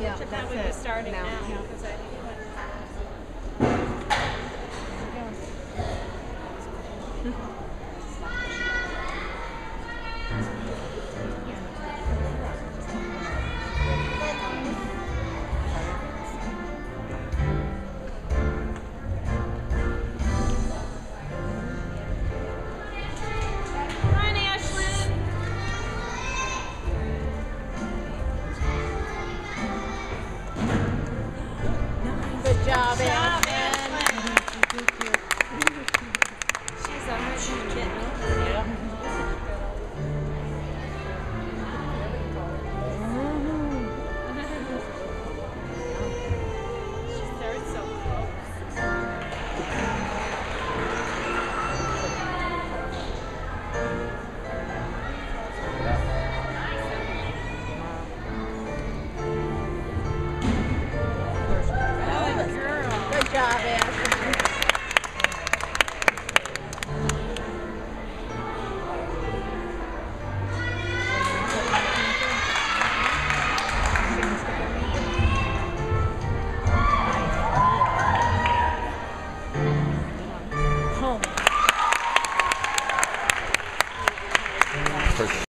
Yeah, that's that would be starting now. now yeah. job, Ashley. Perfect.